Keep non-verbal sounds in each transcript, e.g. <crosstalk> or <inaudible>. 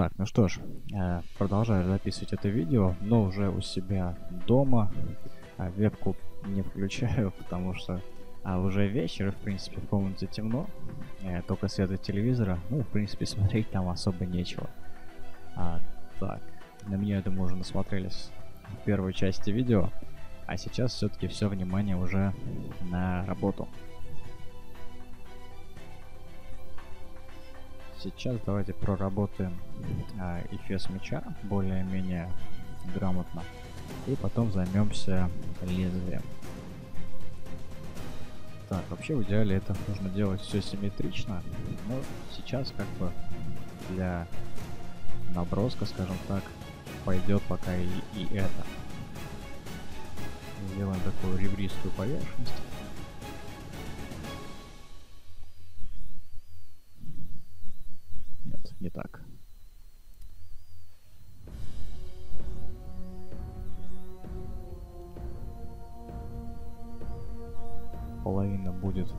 Так, ну что ж, э, продолжаю записывать это видео, но уже у себя дома. А, вебку не включаю, <laughs> потому что а, уже вечер, и в принципе в комнате темно. Э, только свет от телевизора. Ну, в принципе, <laughs> смотреть там особо нечего. А, так, на меня, я думаю, уже насмотрелись в первой части видео. А сейчас все-таки все внимание уже на работу. Сейчас давайте проработаем а, эфес меча более-менее грамотно. И потом займемся лезвием. Так, вообще в идеале это нужно делать все симметрично, но сейчас как бы для наброска, скажем так, пойдет пока и, и это. Сделаем такую ребристую поверхность. Не так. Половина будет,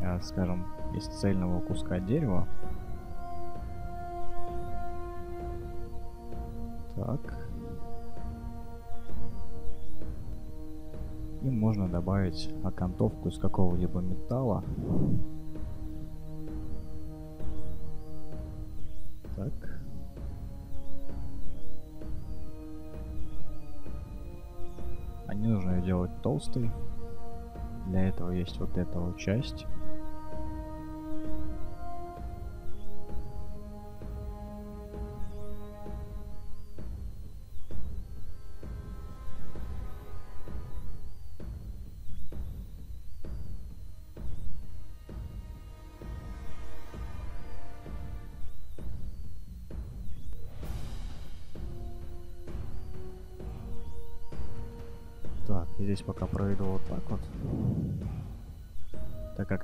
э, скажем, из цельного куска дерева. Так. И можно добавить окантовку из какого-либо металла. Так. А не нужно ее делать толстой. Для этого есть вот эта вот часть.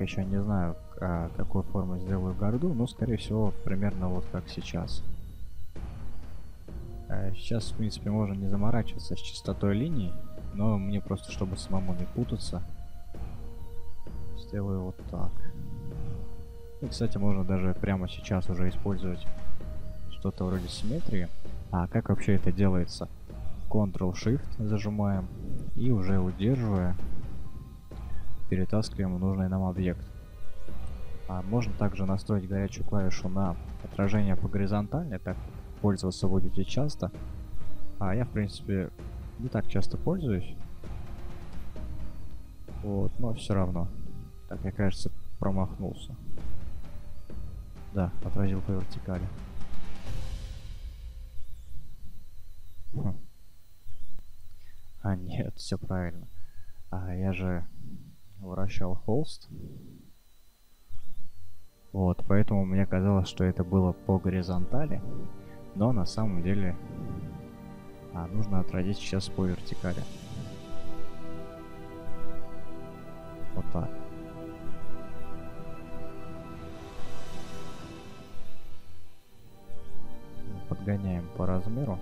Еще не знаю, а, какую форму сделаю горду, но скорее всего примерно вот как сейчас. А сейчас, в принципе, можно не заморачиваться с частотой линий, но мне просто, чтобы самому не путаться, сделаю вот так. И, кстати, можно даже прямо сейчас уже использовать что-то вроде симметрии. А как вообще это делается? Ctrl-Shift зажимаем и уже удерживая перетаскиваем нужный нам объект. А можно также настроить горячую клавишу на отражение по горизонтали, так пользоваться будете часто. А я, в принципе, не так часто пользуюсь. Вот, но все равно. Так, я, кажется, промахнулся. Да, отразил по вертикали. Хм. А, нет, все правильно. А, я же вращал холст. Вот, поэтому мне казалось, что это было по горизонтали. Но на самом деле а, нужно отразить сейчас по вертикали. Вот так. Подгоняем по размеру.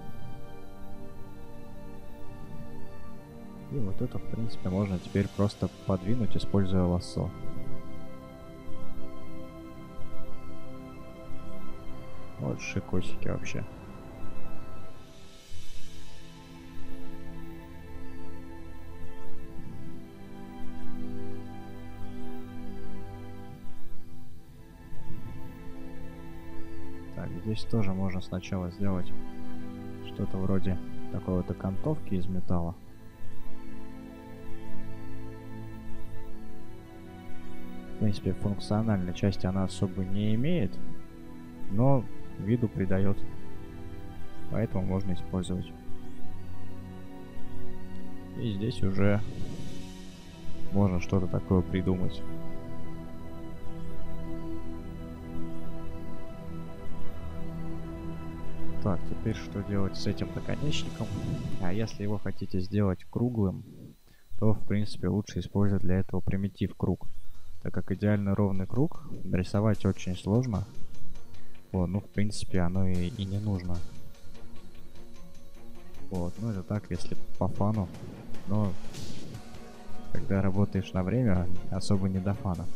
И вот это, в принципе, можно теперь просто подвинуть, используя лассо. Вот шикосики вообще. Так, здесь тоже можно сначала сделать что-то вроде такой вот окантовки из металла. Принципе, функциональной части она особо не имеет, но виду придает. Поэтому можно использовать. И здесь уже можно что-то такое придумать. Так, теперь что делать с этим наконечником? А если его хотите сделать круглым, то в принципе лучше использовать для этого примитив круг так как идеально ровный круг нарисовать очень сложно. Вот, ну, в принципе, оно и, и не нужно. Вот, ну это так, если по фану. Но когда работаешь на время, особо не до фана.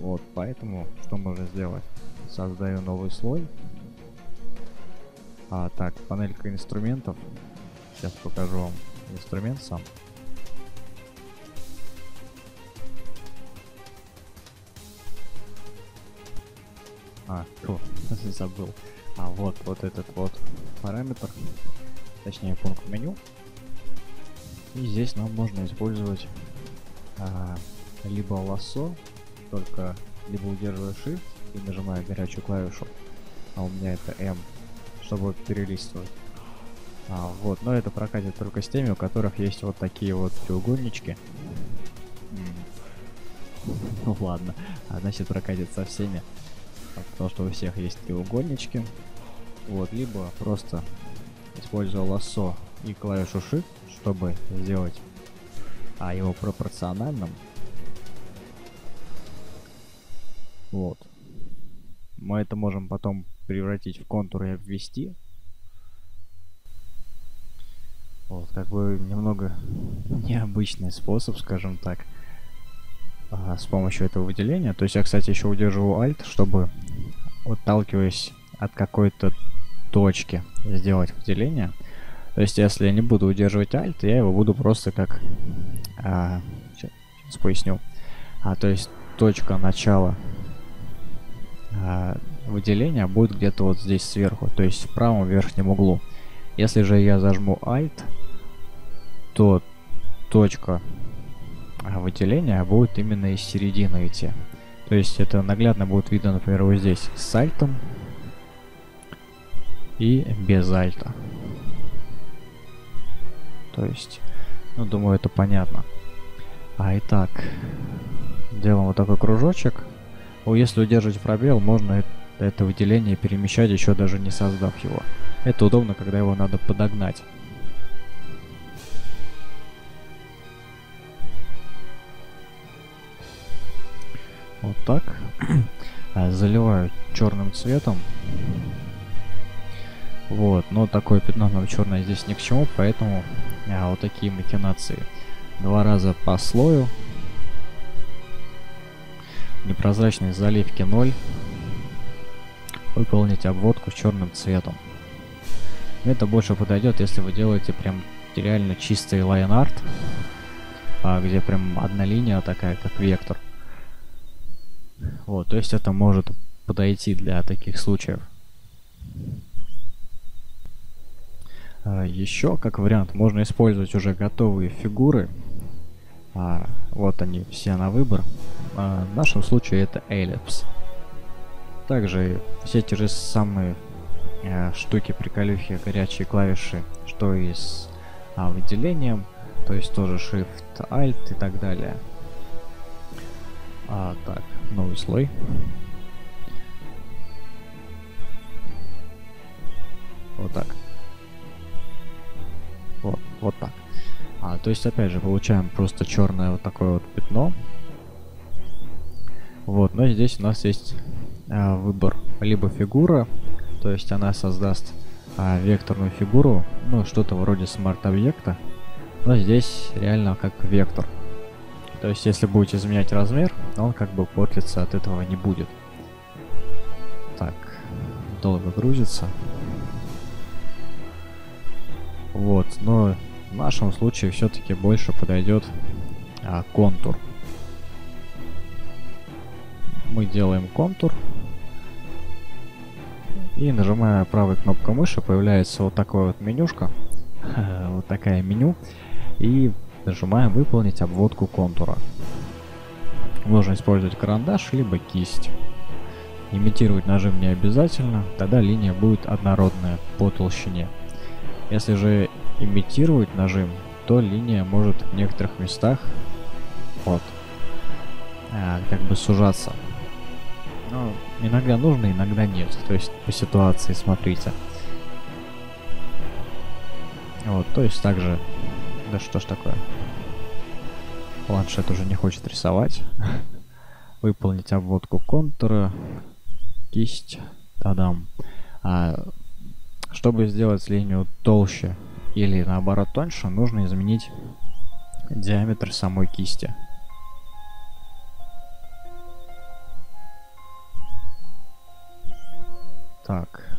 Вот, поэтому что можно сделать? Создаю новый слой. А, так, панелька инструментов. Сейчас покажу вам инструмент сам. А, фу, забыл. А вот, вот этот вот параметр, точнее пункт меню. И здесь нам можно использовать а, либо лассо, только либо удерживая Shift и нажимая горячую клавишу, а у меня это M, чтобы перелистывать. А, вот, но это прокатит только с теми, у которых есть вот такие вот треугольнички. Ну <laughs> ладно, а значит прокатит со всеми. Потому что у всех есть треугольнички. Вот, либо просто используя лассо и клавишу Shift, чтобы сделать а, его пропорциональным. Вот. Мы это можем потом превратить в контур и обвести. Вот, как бы немного необычный способ, скажем так, а, с помощью этого выделения. То есть я, кстати, еще удерживаю Alt, чтобы, отталкиваясь от какой-то точки, сделать выделение. То есть, если я не буду удерживать Alt, я его буду просто как... А, сейчас, сейчас поясню. А, то есть, точка начала а, выделения будет где-то вот здесь сверху, то есть в правом верхнем углу. Если же я зажму Alt, то точка выделения будет именно из середины идти. То есть это наглядно будет видно, например, вот здесь с альтом и без альта. То есть, ну, думаю, это понятно. А итак, делаем вот такой кружочек. О, если удерживать пробел, можно это выделение перемещать, еще даже не создав его. Это удобно, когда его надо подогнать. Так. А, заливаю черным цветом. Вот, но такое пятно нам черное здесь ни к чему, поэтому а, вот такие махинации. Два раза по слою. Непрозрачность заливки 0. Выполнить обводку черным цветом. Это больше подойдет, если вы делаете прям реально чистый art, а, где прям одна линия такая, как вектор. Вот, то есть это может подойти для таких случаев. А, еще, как вариант, можно использовать уже готовые фигуры. А, вот они все на выбор. А, в нашем случае это эллипс. Также все те же самые а, штуки, приколюхи, горячие клавиши, что и с а, выделением. То есть тоже Shift, Alt и так далее. А, так, новый слой. Вот так. Вот, вот так. А, то есть, опять же, получаем просто черное вот такое вот пятно. Вот, но здесь у нас есть а, выбор. Либо фигура, то есть она создаст а, векторную фигуру, ну, что-то вроде смарт-объекта. Но здесь реально как вектор. То есть, если будете изменять размер, он как бы портиться от этого не будет. Так, долго грузится. Вот, но в нашем случае все-таки больше подойдет а, контур. Мы делаем контур. И нажимая правой кнопкой мыши, появляется вот такое вот менюшка. <laughs> вот такая меню. И нажимаем выполнить обводку контура. Можно использовать карандаш, либо кисть. Имитировать нажим не обязательно, тогда линия будет однородная по толщине. Если же имитировать нажим, то линия может в некоторых местах вот, а, как бы сужаться. Но иногда нужно, иногда нет. То есть по ситуации смотрите. Вот, то есть также... Да что ж такое? Планшет уже не хочет рисовать. <laughs> Выполнить обводку контура. Кисть. Тадам. А, чтобы сделать линию толще или наоборот тоньше, нужно изменить диаметр самой кисти. Так,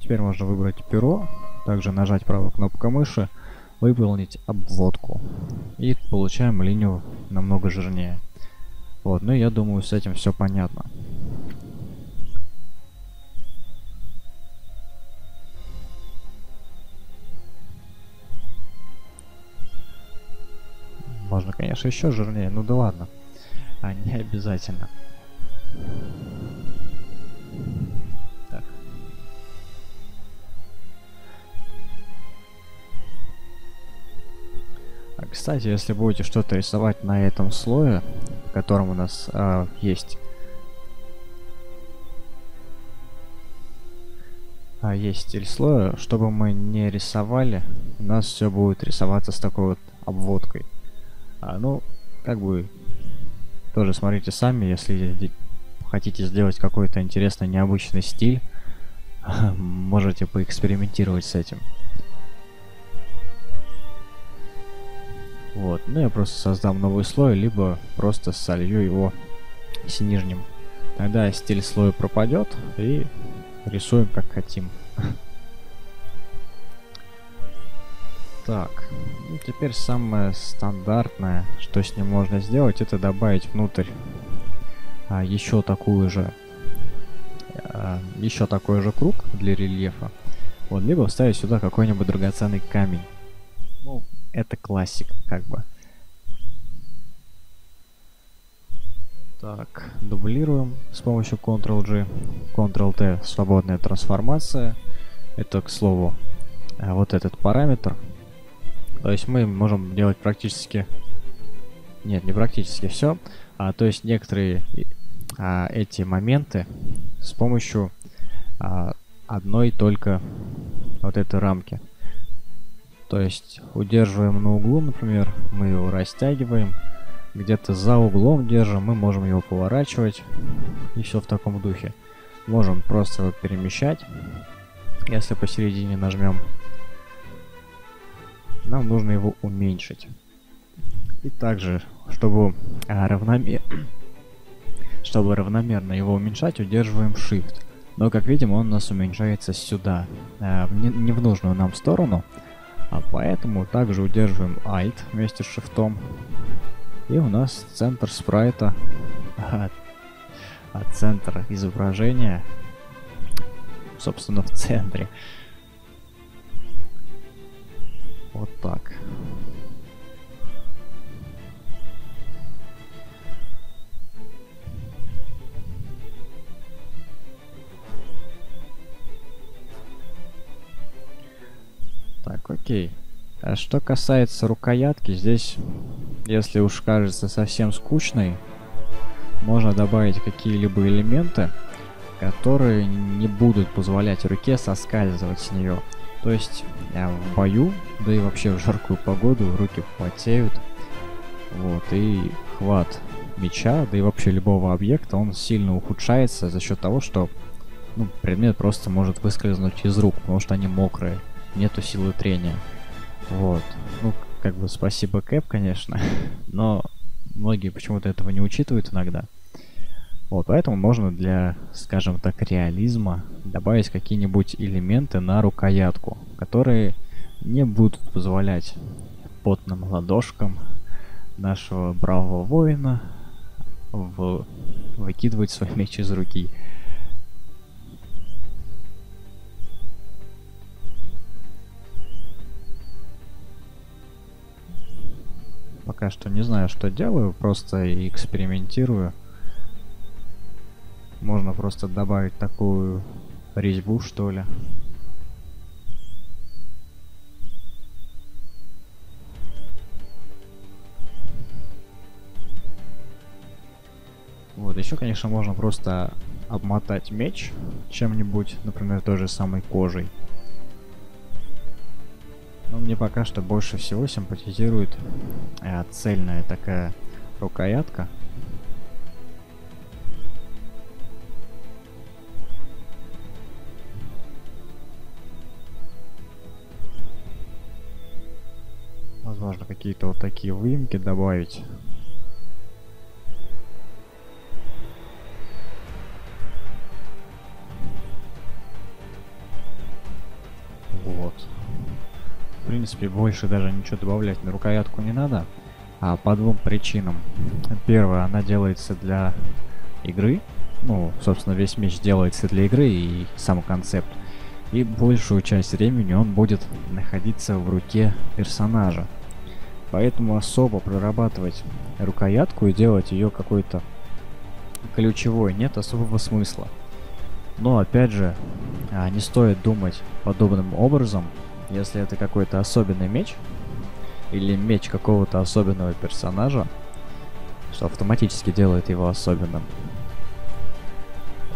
теперь можно выбрать перо, также нажать правой кнопкой мыши, выполнить обводку. И получаем линию намного жирнее. Вот, ну я думаю, с этим все понятно. Можно, конечно, еще жирнее, ну да ладно. А не обязательно. Кстати, если будете что-то рисовать на этом слое, в котором у нас а, есть а, есть стиль слоя, чтобы мы не рисовали, у нас все будет рисоваться с такой вот обводкой. А, ну, как бы, тоже смотрите сами, если хотите сделать какой-то интересный, необычный стиль, <laughs> можете поэкспериментировать с этим. Вот, ну я просто создам новый слой, либо просто солью его с нижним. Тогда стиль слоя пропадет и рисуем как хотим. <laughs> Так, ну, теперь самое стандартное, что с ним можно сделать, это добавить внутрь а, еще такую же, а, еще такой же круг для рельефа. Вот, либо вставить сюда какой-нибудь драгоценный камень. Ну, это классик, как бы. Так, дублируем с помощью Ctrl-G. Ctrl-T, свободная трансформация. Это, к слову, а, вот этот параметр, то есть мы можем делать практически... Нет, не практически все. А, то есть некоторые а, эти моменты с помощью а, одной только вот этой рамки. То есть удерживаем на углу, например, мы его растягиваем, где-то за углом держим, мы можем его поворачивать и все в таком духе. Можем просто его перемещать, если посередине нажмем нам нужно его уменьшить. И также, чтобы, а, равномер... чтобы равномерно его уменьшать, удерживаем Shift. Но, как видим, он у нас уменьшается сюда, а, не, не в нужную нам сторону. А поэтому также удерживаем Alt вместе с Shift. И у нас центр спрайта, а, а центр изображения, собственно, в центре. Вот так. Так, окей. А что касается рукоятки, здесь, если уж кажется совсем скучной, можно добавить какие-либо элементы, которые не будут позволять руке соскальзывать с нее. То есть а в бою, да и вообще в жаркую погоду руки потеют. Вот, и хват меча, да и вообще любого объекта, он сильно ухудшается за счет того, что ну, предмет просто может выскользнуть из рук, потому что они мокрые, нету силы трения. Вот. Ну, как бы спасибо Кэп, конечно, <laughs> но многие почему-то этого не учитывают иногда. Вот, поэтому можно для, скажем так, реализма добавить какие-нибудь элементы на рукоятку, которые не будут позволять потным ладошкам нашего бравого воина в... выкидывать свой меч из руки. Пока что не знаю, что делаю, просто экспериментирую. Можно просто добавить такую резьбу, что ли. Вот, еще, конечно, можно просто обмотать меч чем-нибудь, например, той же самой кожей. Но мне пока что больше всего симпатизирует э, цельная такая рукоятка. Возможно, какие-то вот такие выемки добавить. Принципе, больше даже ничего добавлять на рукоятку не надо. А по двум причинам. Первое, она делается для игры. Ну, собственно, весь меч делается для игры и сам концепт. И большую часть времени он будет находиться в руке персонажа. Поэтому особо прорабатывать рукоятку и делать ее какой-то ключевой нет особого смысла. Но опять же, а, не стоит думать подобным образом, если это какой-то особенный меч, или меч какого-то особенного персонажа, что автоматически делает его особенным.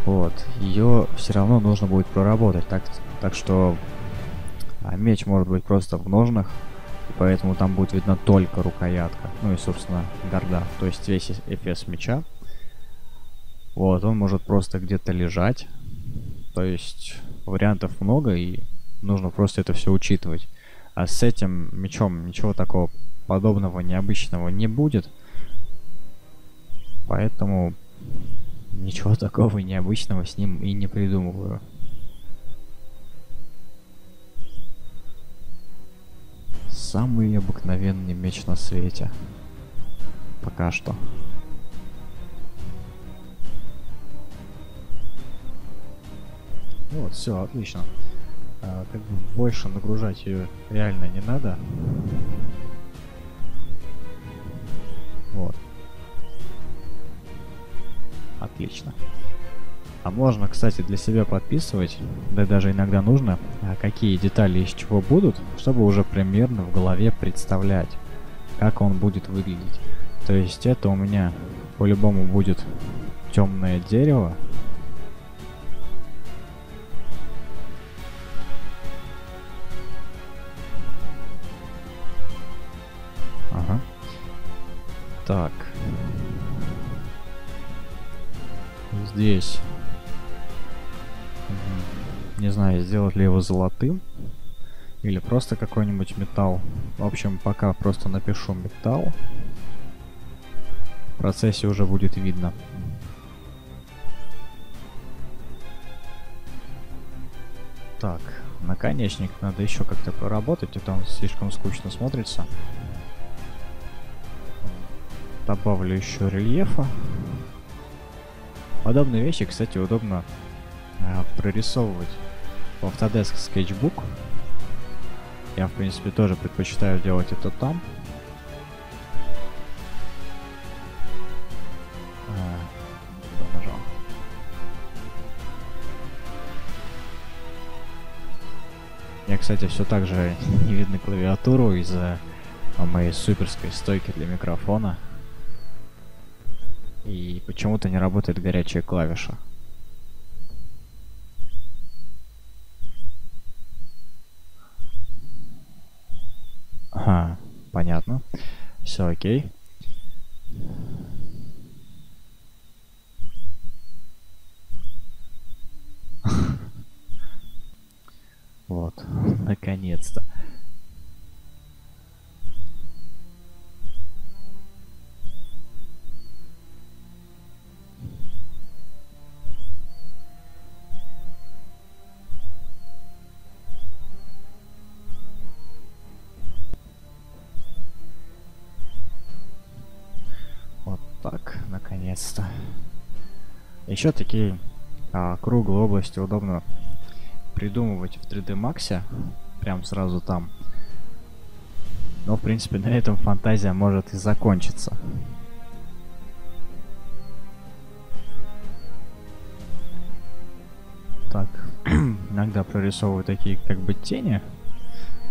Вот, ее все равно нужно будет проработать, так, так что а, меч может быть просто в ножнах, и поэтому там будет видно только рукоятка, ну и, собственно, горда, то есть весь эфес меча. Вот, он может просто где-то лежать, то есть вариантов много, и нужно просто это все учитывать. А с этим мечом ничего такого подобного необычного не будет. Поэтому ничего <laughs> такого необычного с ним и не придумываю. Самый обыкновенный меч на свете. Пока что. Вот, все, отлично. А, как бы больше нагружать ее реально не надо. Вот. Отлично. А можно, кстати, для себя подписывать, да даже иногда нужно, а какие детали из чего будут, чтобы уже примерно в голове представлять, как он будет выглядеть. То есть это у меня по-любому будет темное дерево, Так. Здесь. Не знаю, сделать ли его золотым. Или просто какой-нибудь металл. В общем, пока просто напишу металл. В процессе уже будет видно. Так, наконечник надо еще как-то проработать, это он слишком скучно смотрится добавлю еще рельефа. Подобные вещи, кстати, удобно э, прорисовывать в Autodesk Sketchbook. Я, в принципе, тоже предпочитаю делать это там. А, Я, кстати, все так же не видно клавиатуру из-за моей суперской стойки для микрофона. Почему-то не работает горячая клавиша. Ага, понятно. Все окей. Наконец-то. Еще такие а, круглые области удобно придумывать в 3D Max, прям сразу там. Но, в принципе, на этом фантазия может и закончиться. Так, <clears throat> иногда прорисовываю такие как бы тени,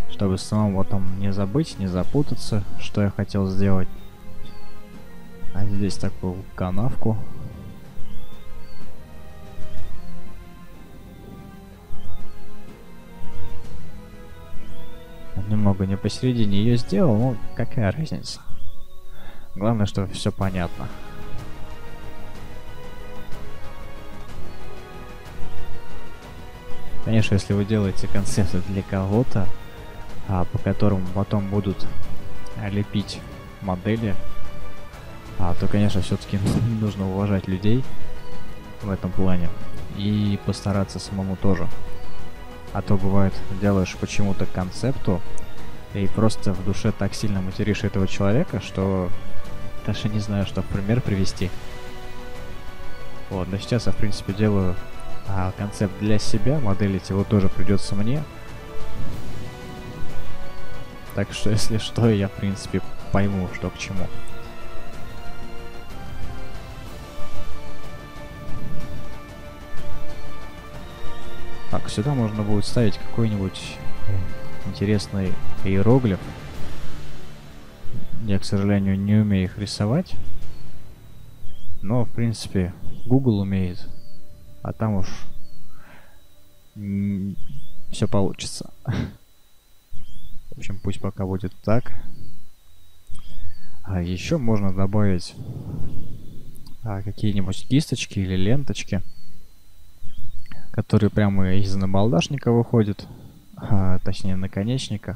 чтобы самому там не забыть, не запутаться, что я хотел сделать. А здесь такую канавку. Немного не посередине ее сделал, ну какая разница. Главное, что все понятно. Конечно, если вы делаете концепты для кого-то, а, по которым потом будут лепить модели, а, то, конечно, все-таки <laughs> нужно уважать людей в этом плане и постараться самому тоже. А то бывает, делаешь почему-то концепту, и просто в душе так сильно материшь этого человека, что даже не знаю, что в пример привести. Вот, но сейчас я, в принципе, делаю а, концепт для себя, моделить его тоже придется мне. Так что, <laughs> если что, я, в принципе, пойму, что к чему. Так, сюда можно будет ставить какой-нибудь интересный иероглиф. Я, к сожалению, не умею их рисовать. Но, в принципе, Google умеет. А там уж все получится. В общем, пусть пока будет так. А еще можно добавить а, какие-нибудь кисточки или ленточки, которые прямо из набалдашника выходят, а, точнее наконечника.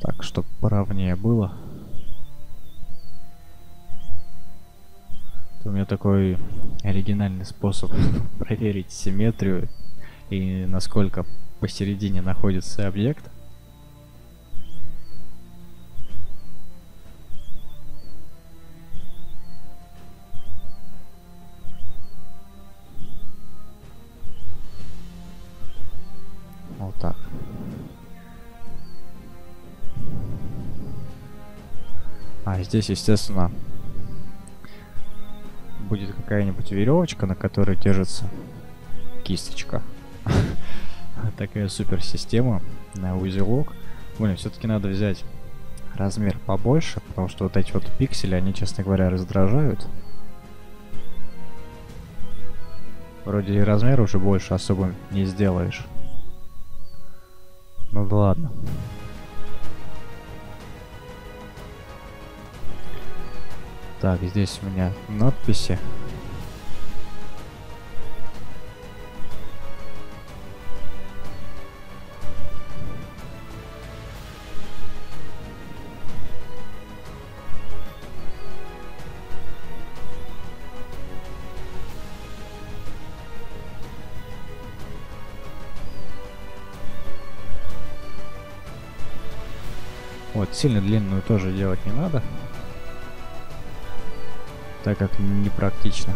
Так, чтобы поровнее было. Это у меня такой оригинальный способ <laughs> проверить симметрию и насколько посередине находится объект. А здесь, естественно, будет какая-нибудь веревочка, на которой держится кисточка. <laughs> Такая супер система на узелок. Блин, все-таки надо взять размер побольше, потому что вот эти вот пиксели, они, честно говоря, раздражают. Вроде и размер уже больше особо не сделаешь. Ну да ладно. Так, здесь у меня надписи. Вот, сильно длинную тоже делать не надо так как непрактично.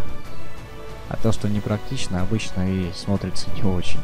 А то, что непрактично, обычно и смотрится не очень.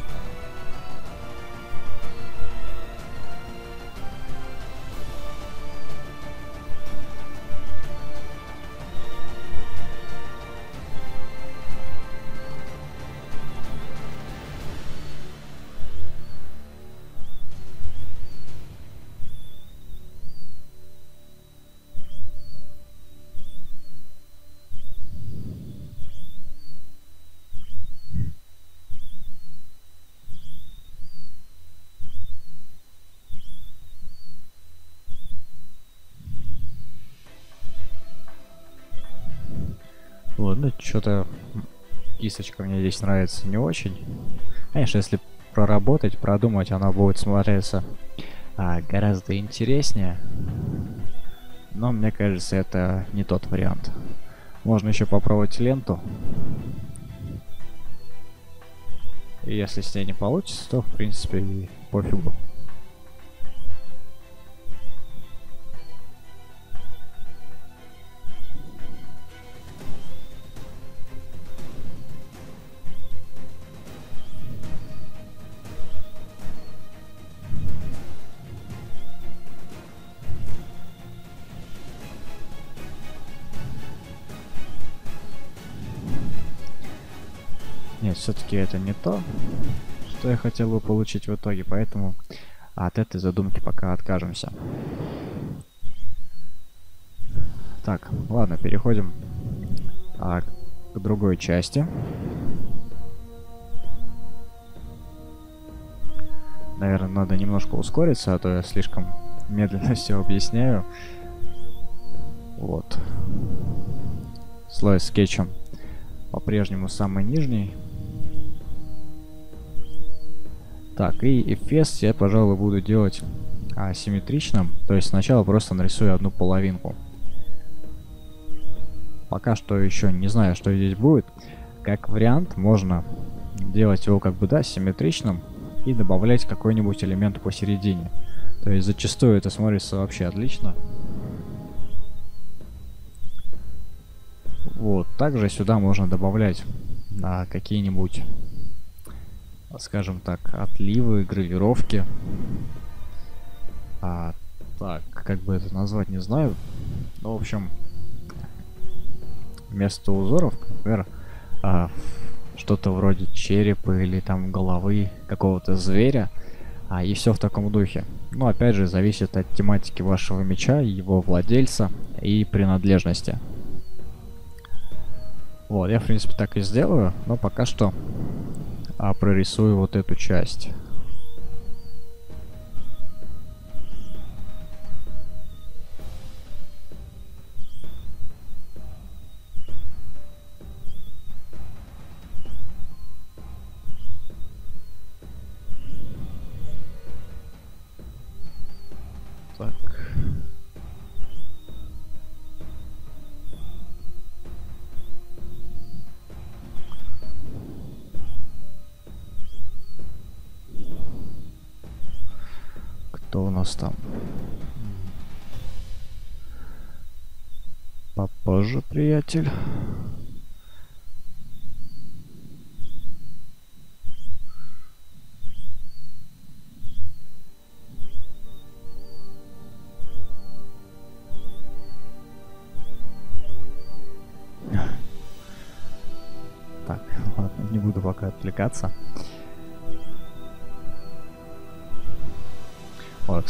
Кисточка мне здесь нравится не очень. Конечно, если проработать, продумать, она будет смотреться а, гораздо интереснее. Но мне кажется, это не тот вариант. Можно еще попробовать ленту. И если с ней не получится, то в принципе пофигу. Все-таки это не то, что я хотел бы получить в итоге, поэтому от этой задумки пока откажемся. Так, ладно, переходим а, к другой части. Наверное, надо немножко ускориться, а то я слишком медленно <laughs> все объясняю. Вот. Слой скетчем по-прежнему самый нижний. Так, и эфес я, пожалуй, буду делать асимметричным. То есть сначала просто нарисую одну половинку. Пока что еще не знаю, что здесь будет. как вариант можно делать его как бы, да, симметричным и добавлять какой-нибудь элемент посередине. То есть зачастую это смотрится вообще отлично. Вот, также сюда можно добавлять а, какие-нибудь, скажем так, отливы, гравировки. А, так, как бы это назвать, не знаю. Ну, в общем, вместо узоров, например, а, что-то вроде черепа или там головы какого-то зверя, а, и все в таком духе. Ну, опять же, зависит от тематики вашего меча, его владельца и принадлежности. Вот, я, в принципе, так и сделаю, но пока что прорисую вот эту часть.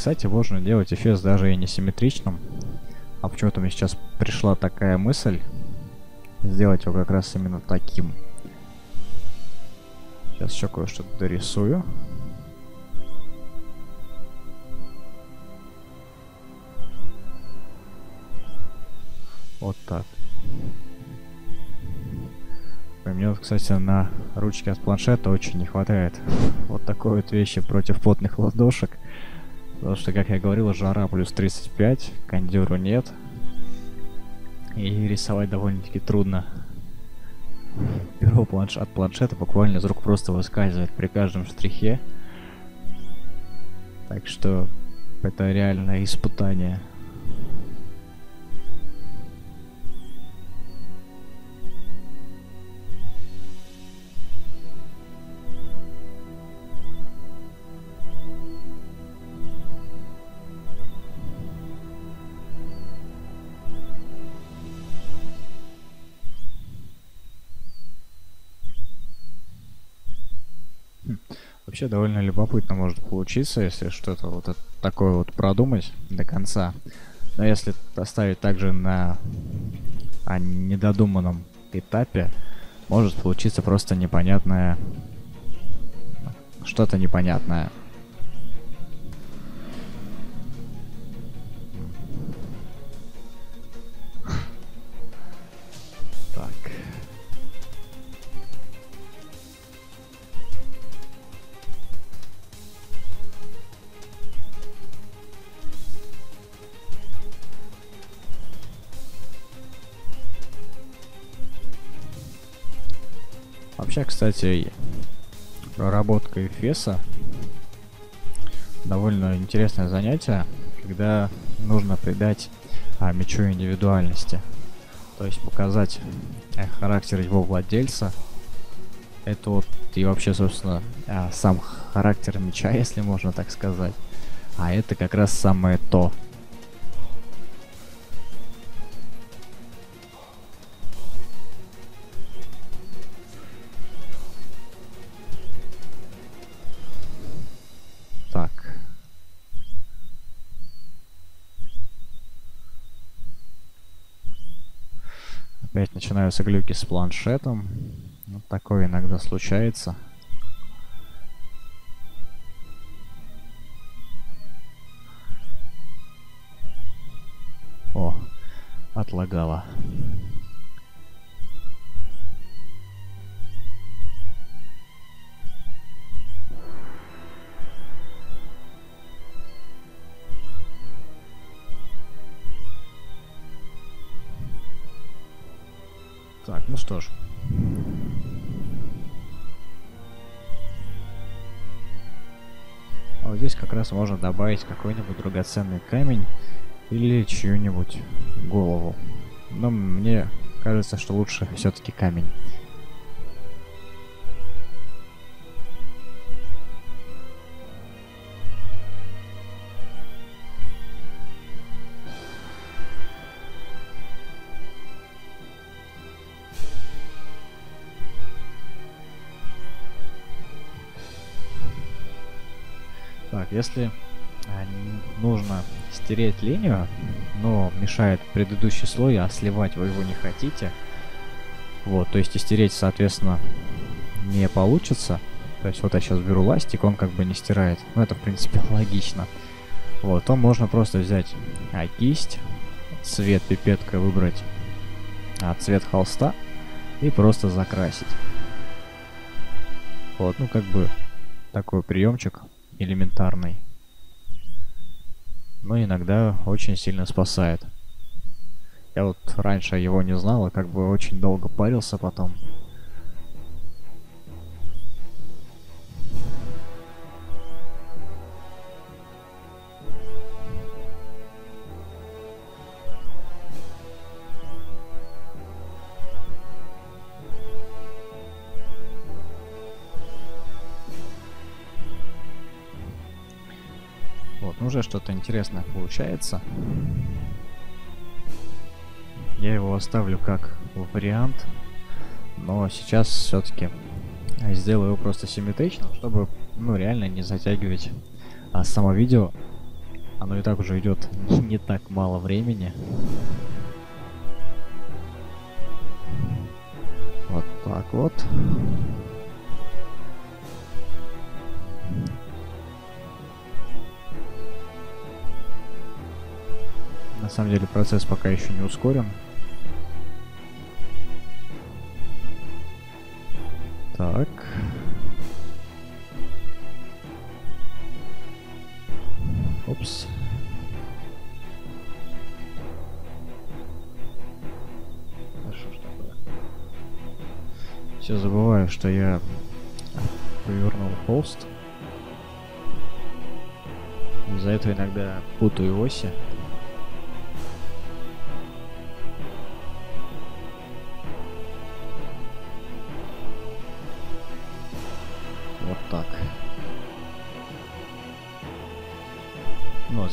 Кстати, можно делать эфес даже и несимметричным. А почему-то мне сейчас пришла такая мысль сделать его как раз именно таким. Сейчас еще кое-что дорисую. Вот так. Мне вот, кстати, на ручке от планшета очень не хватает <laughs> вот такой вот вещи против потных ладошек. Потому что, как я говорил, жара плюс 35, кондюру нет. И рисовать довольно-таки трудно. Перо планш... от планшета буквально из рук просто выскальзывает при каждом штрихе. Так что это реальное испытание. Вообще довольно любопытно может получиться, если что-то вот такое вот продумать до конца. Но если оставить также на а, недодуманном этапе, может получиться просто непонятное... Что-то непонятное. Вообще, кстати, проработка эфеса довольно интересное занятие, когда нужно придать а, мечу индивидуальности. То есть показать э, характер его владельца. Это вот и вообще, собственно, э, сам характер меча, <laughs> если можно так сказать. А это как раз самое то. Начинаются глюки с планшетом. Вот такое иногда случается. О, отлагало. Ну что ж. А вот здесь как раз можно добавить какой-нибудь драгоценный камень или чью-нибудь голову. Но мне кажется, что лучше все-таки камень. Если а, нужно стереть линию, но мешает предыдущий слой, а сливать вы его не хотите, вот, то есть и стереть, соответственно, не получится. То есть вот я сейчас беру ластик, он как бы не стирает. Ну, это, в принципе, <laughs> логично. Вот, то можно просто взять а, кисть, цвет пипеткой выбрать, а, цвет холста и просто закрасить. Вот, ну, как бы такой приемчик элементарный. Но иногда очень сильно спасает. Я вот раньше его не знал, и как бы очень долго парился потом. Уже что-то интересное получается. Я его оставлю как вариант, но сейчас все-таки сделаю его просто симметричным, чтобы, ну, реально не затягивать а само видео. Оно и так уже идет <laughs> не так мало времени. Вот так вот. На самом деле процесс пока еще не ускорен. Так. Опс. Такое? Все забываю, что я повернул холст. Из-за этого иногда путаю оси.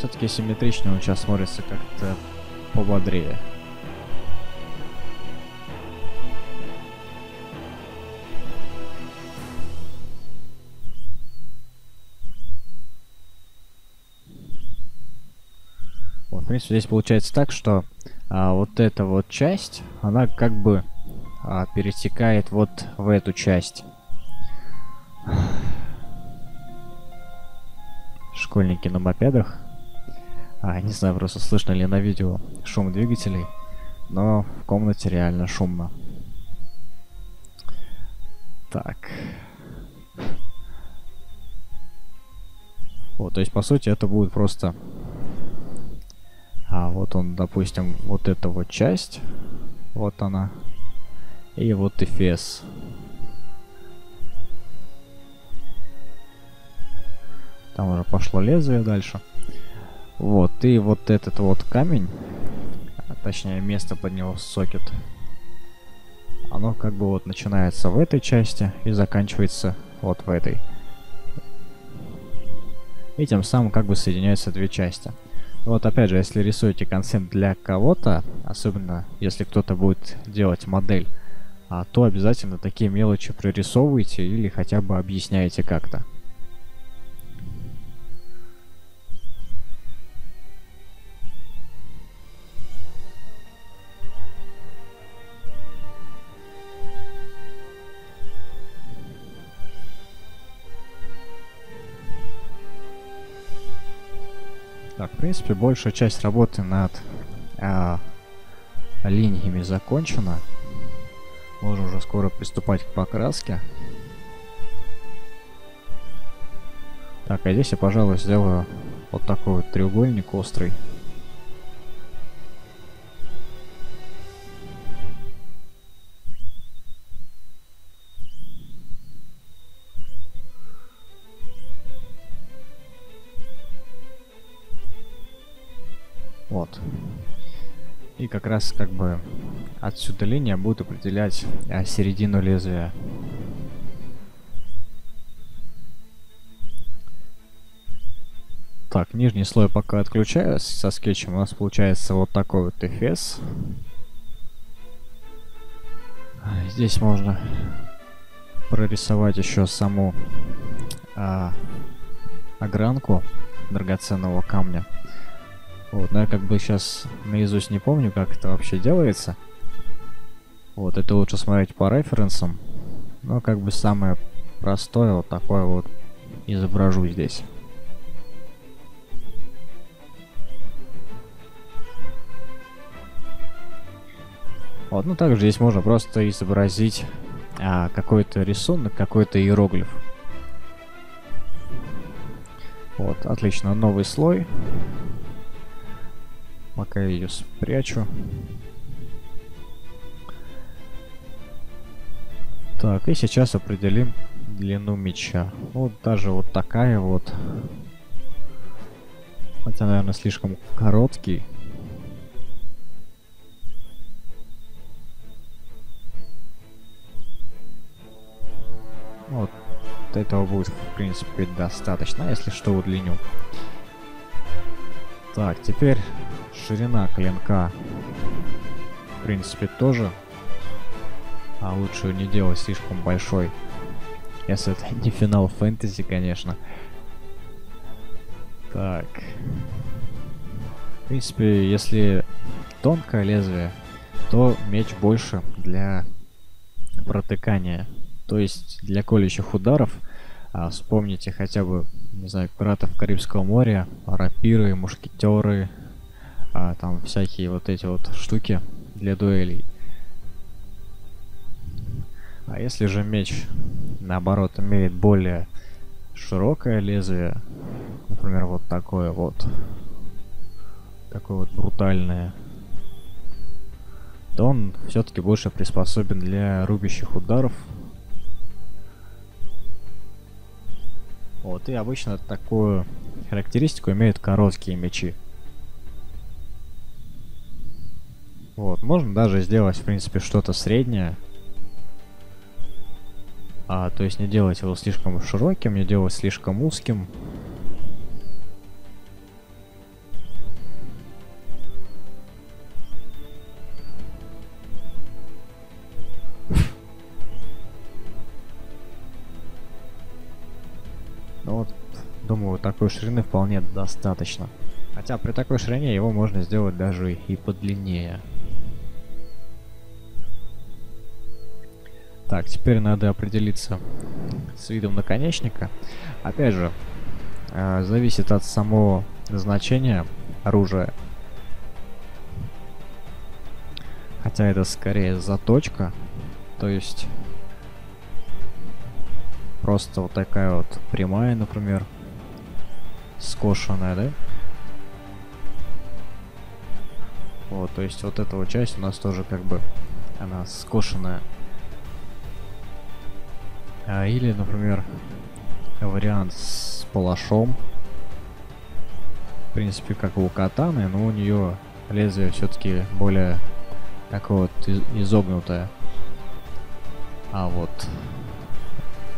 Все-таки симметричный он сейчас смотрится как-то пободрее. Вот, в принципе, здесь получается так, что а, вот эта вот часть, она как бы а, перетекает вот в эту часть. Школьники на мопедах. А, не знаю, просто слышно ли на видео шум двигателей, но в комнате реально шумно. Так. Вот, то есть, по сути, это будет просто... А, вот он, допустим, вот эта вот часть. Вот она. И вот эфес. Там уже пошло лезвие дальше. Вот, и вот этот вот камень, а точнее место под него сокет, оно как бы вот начинается в этой части и заканчивается вот в этой. И тем самым как бы соединяются две части. Вот опять же, если рисуете концепт для кого-то, особенно если кто-то будет делать модель, а, то обязательно такие мелочи прорисовывайте или хотя бы объясняете как-то. Принципе, большая часть работы над а, линиями закончена. Можно уже скоро приступать к покраске. Так, а здесь я, пожалуй, сделаю вот такой вот треугольник острый. И как раз как бы отсюда линия будет определять а, середину лезвия. Так, нижний слой пока отключаю со скетчем. У нас получается вот такой вот эфес. Здесь можно прорисовать еще саму а, огранку драгоценного камня. Вот, но я как бы сейчас наизусть не помню, как это вообще делается. Вот, это лучше смотреть по референсам. Но как бы самое простое вот такое вот изображу здесь. Вот, ну также здесь можно просто изобразить а, какой-то рисунок, какой-то иероглиф. Вот, отлично, новый слой. Пока я ее спрячу. Так, и сейчас определим длину меча. Вот даже вот такая вот. Хотя, наверное, слишком короткий. Вот этого будет, в принципе, достаточно, если что, удлиню. Так, теперь ширина клинка, в принципе, тоже. А лучше не делать слишком большой. Если это не финал фэнтези, конечно. Так. В принципе, если тонкое лезвие, то меч больше для протыкания то есть для колющих ударов а, вспомните хотя бы, не знаю, пиратов Карибского моря, рапиры, мушкетеры, а, там всякие вот эти вот штуки для дуэлей. А если же меч, наоборот, имеет более широкое лезвие, например, вот такое вот, такое вот брутальное, то он все-таки больше приспособен для рубящих ударов, Вот, и обычно такую характеристику имеют короткие мечи. Вот, можно даже сделать, в принципе, что-то среднее. А, то есть не делать его слишком широким, не делать слишком узким. такой ширины вполне достаточно. Хотя при такой ширине его можно сделать даже и подлиннее. Так, теперь надо определиться с видом наконечника. Опять же, э, зависит от самого назначения оружия. Хотя это скорее заточка. То есть просто вот такая вот прямая, например скошенная, да? Вот, то есть вот эта вот часть у нас тоже как бы она скошенная. А, или, например, вариант с палашом. В принципе, как у катаны, но у нее лезвие все-таки более такое вот изогнутое. А вот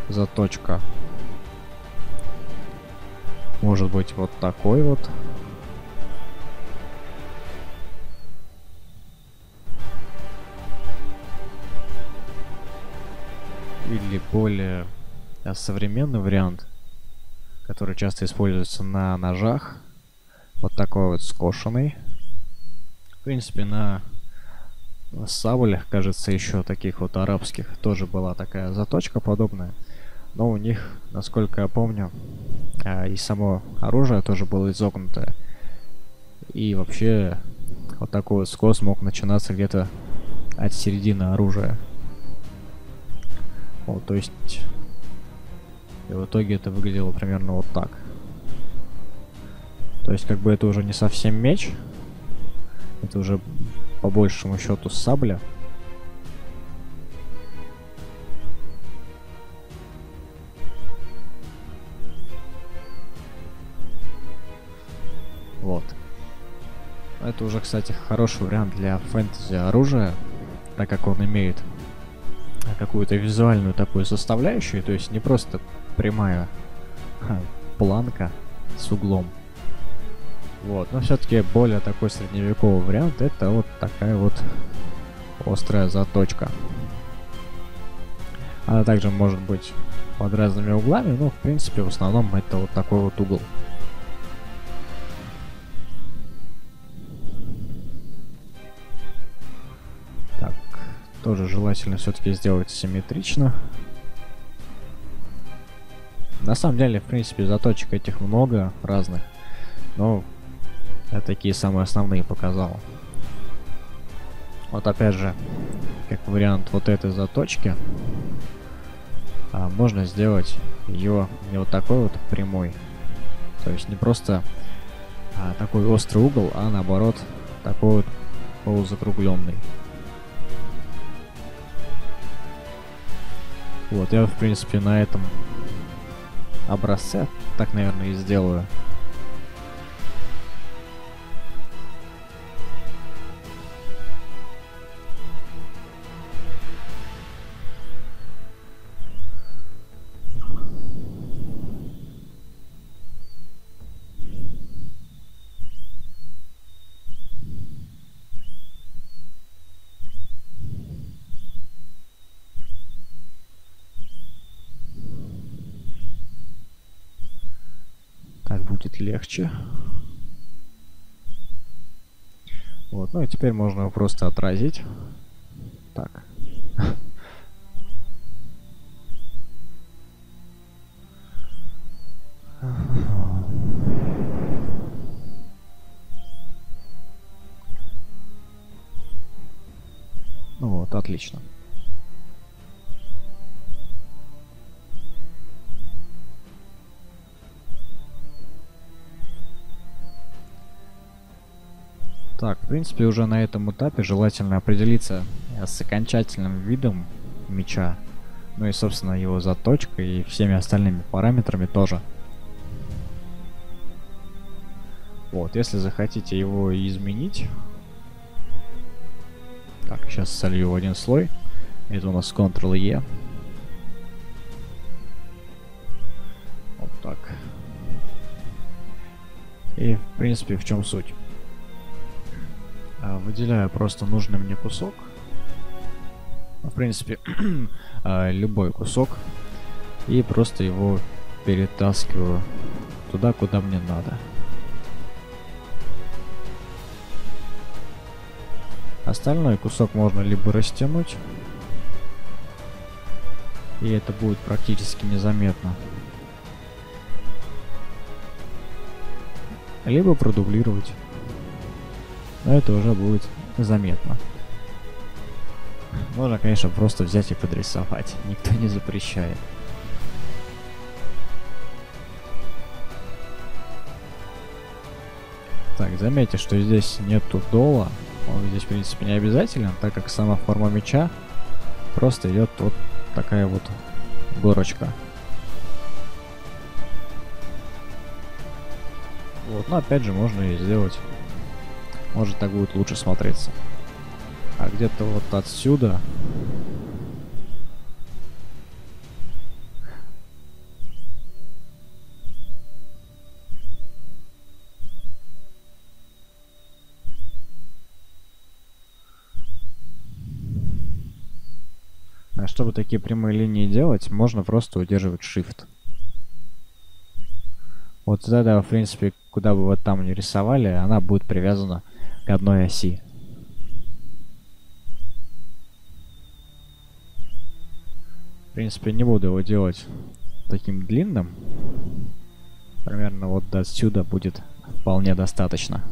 заточка может быть вот такой вот. Или более а, современный вариант, который часто используется на ножах. Вот такой вот скошенный. В принципе, на саблях, кажется, еще таких вот арабских тоже была такая заточка подобная. Но у них, насколько я помню, а, и само оружие тоже было изогнутое. И вообще, вот такой вот скос мог начинаться где-то от середины оружия. Вот, то есть... И в итоге это выглядело примерно вот так. То есть, как бы это уже не совсем меч. Это уже по большему счету сабля. Это уже, кстати, хороший вариант для фэнтези оружия, так как он имеет какую-то визуальную такую составляющую, то есть не просто прямая планка с углом. Вот, но все-таки более такой средневековый вариант это вот такая вот острая заточка. Она также может быть под разными углами, но в принципе в основном это вот такой вот угол. Тоже желательно все-таки сделать симметрично. На самом деле, в принципе, заточек этих много разных, но я такие самые основные показал. Вот опять же, как вариант вот этой заточки, а, можно сделать ее не вот такой вот прямой. То есть не просто а, такой острый угол, а наоборот такой вот полузакругленный. Вот, я в принципе на этом образце так, наверное, и сделаю. Легче. Вот, ну и теперь можно его просто отразить. Так. Ну вот, отлично. Так, в принципе, уже на этом этапе желательно определиться с окончательным видом меча. Ну и, собственно, его заточкой и всеми остальными параметрами тоже. Вот, если захотите его изменить... Так, сейчас солью в один слой. Это у нас Ctrl-E. Вот так. И, в принципе, в чем суть? А, выделяю просто нужный мне кусок. В принципе, а, <clears throat> любой кусок. И просто его перетаскиваю туда, куда мне надо. Остальной кусок можно либо растянуть, и это будет практически незаметно. Либо продублировать но это уже будет заметно. Можно, конечно, просто взять и подрисовать. Никто не запрещает. Так, заметьте, что здесь нету дола. Он здесь, в принципе, не обязателен, так как сама форма меча просто идет вот такая вот горочка. Вот, но опять же можно и сделать может так будет лучше смотреться. А где-то вот отсюда... А чтобы такие прямые линии делать, можно просто удерживать Shift. Вот тогда, в принципе, куда бы вы там не рисовали, она будет привязана одной оси. В принципе, не буду его делать таким длинным. Примерно вот до отсюда будет вполне достаточно.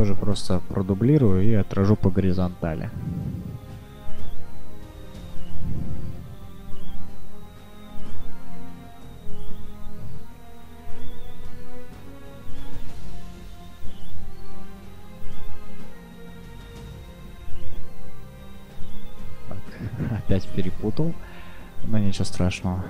тоже просто продублирую и отражу по горизонтали. Так, <laughs> опять перепутал, но ничего страшного.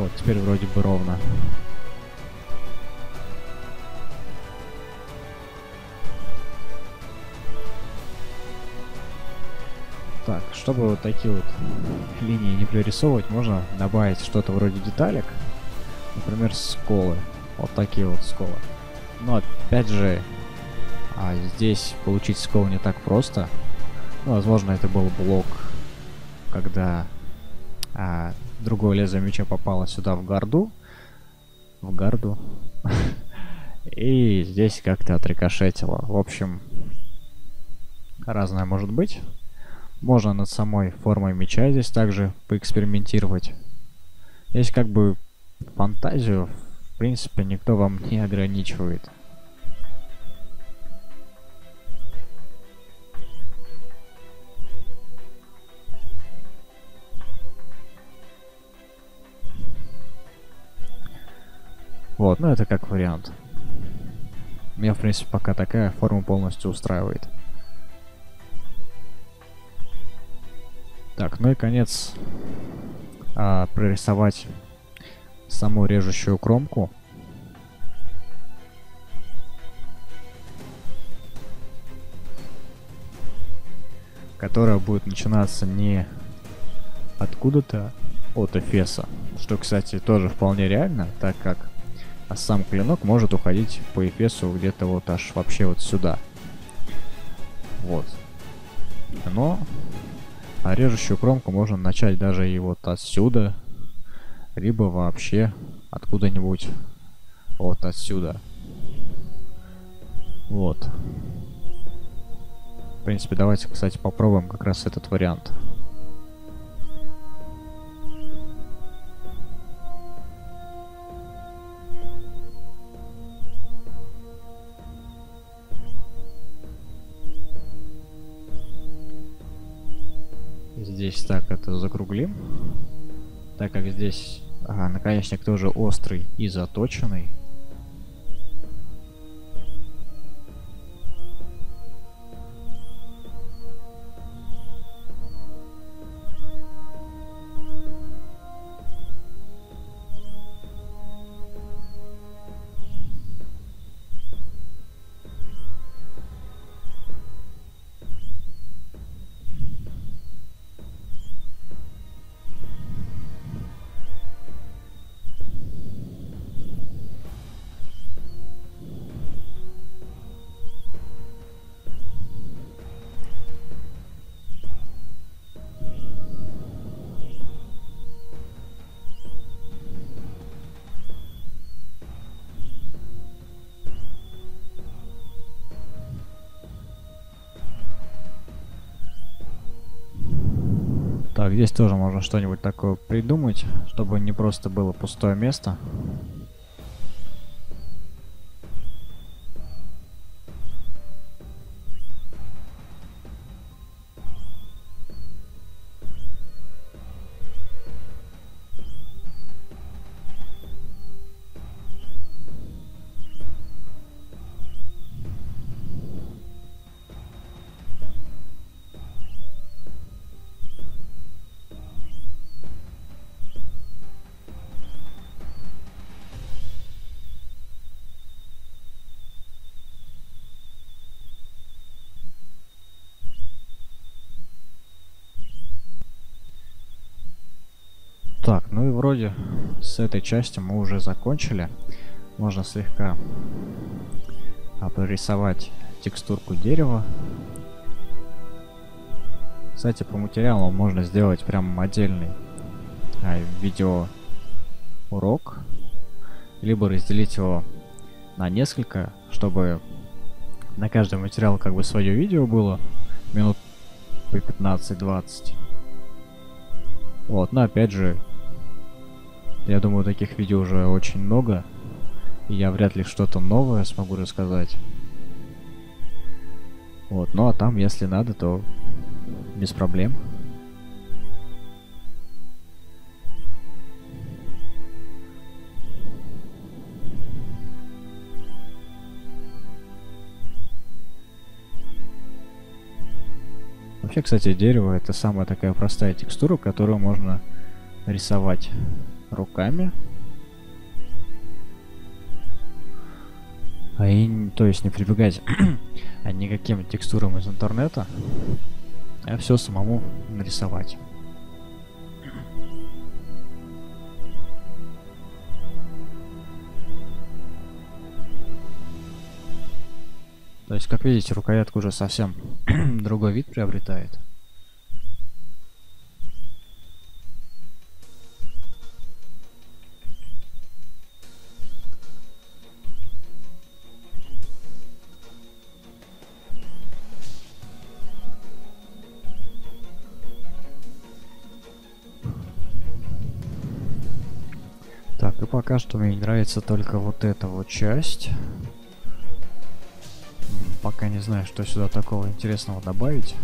Вот, теперь вроде бы ровно. Так, чтобы вот такие вот линии не прорисовывать, можно добавить что-то вроде деталек. Например, сколы. Вот такие вот сколы. Но опять же, а здесь получить скол не так просто. Ну, возможно, это был блок, когда а, другое лезвие меча попало сюда в гарду. В гарду. <laughs> И здесь как-то отрикошетило. В общем, разное может быть. Можно над самой формой меча здесь также поэкспериментировать. Здесь как бы фантазию, в принципе, никто вам не ограничивает. Вот, ну это как вариант. Меня, в принципе, пока такая форма полностью устраивает. Так, ну и конец. А, прорисовать саму режущую кромку. Которая будет начинаться не откуда-то от эфеса. Что, кстати, тоже вполне реально, так как а сам клинок может уходить по эфесу где-то вот аж вообще вот сюда. Вот. Но а режущую кромку можно начать даже и вот отсюда, либо вообще откуда-нибудь вот отсюда. Вот. В принципе, давайте, кстати, попробуем как раз этот вариант. Здесь так это закруглим. Так как здесь ага, наконечник тоже острый и заточенный. Здесь тоже можно что-нибудь такое придумать, чтобы не просто было пустое место. Так, ну и вроде с этой частью мы уже закончили. Можно слегка прорисовать текстурку дерева. Кстати, по материалу можно сделать прям отдельный а, видео урок, либо разделить его на несколько, чтобы на каждый материал как бы свое видео было, минут по 15-20. Вот, но опять же, я думаю, таких видео уже очень много, и я вряд ли что-то новое смогу рассказать. Вот, ну а там, если надо, то без проблем. Вообще, кстати, дерево это самая такая простая текстура, которую можно рисовать руками. А и, то есть не прибегать <clears throat> а никаким текстурам из интернета, а все самому нарисовать. То есть, как видите, рукоятка уже совсем <clears throat> другой вид приобретает. Пока что мне нравится только вот эта вот часть пока не знаю, что сюда такого интересного добавить.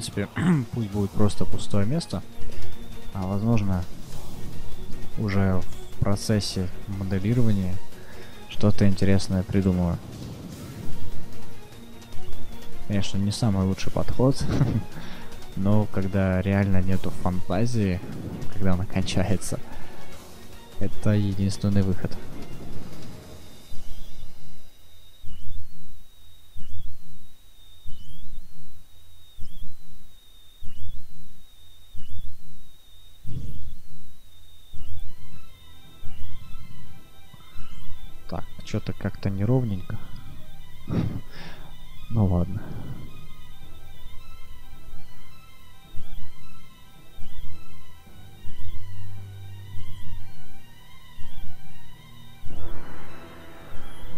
Принципе, <clears throat> пусть будет просто пустое место. А возможно, уже в процессе моделирования что-то интересное придумаю. Конечно, не самый лучший подход, <laughs> но когда реально нету фантазии, когда она кончается, это единственный выход. Что-то как-то неровненько. <laughs> Ну ладно.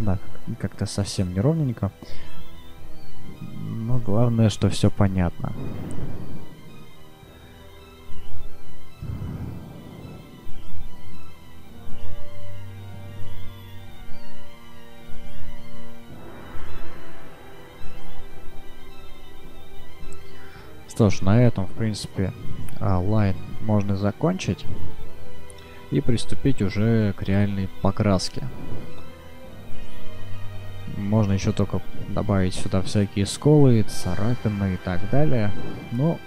Да, как-то совсем неровненько. Но главное, что все понятно. Что ж, на этом, в принципе, лайн можно закончить и приступить уже к реальной покраске. Можно еще только добавить сюда всякие сколы, царапины и так далее. Но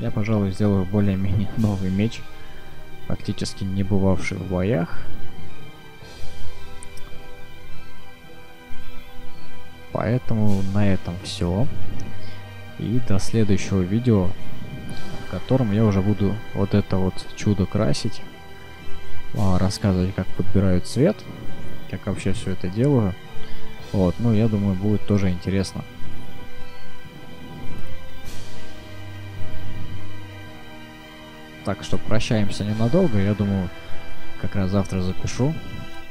я, пожалуй, сделаю более-менее <laughs> новый меч, практически не бывавший в боях. Поэтому на этом все. И до следующего видео, в котором я уже буду вот это вот чудо красить, а, рассказывать, как подбираю цвет, как вообще все это делаю. Вот, ну, я думаю, будет тоже интересно. Так что прощаемся ненадолго, я думаю, как раз завтра запишу.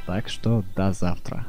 Так что до завтра.